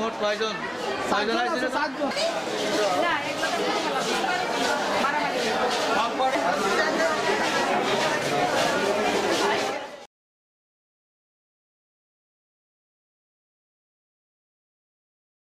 মোট কয়জন? ছয়জন আসছিল সাতজন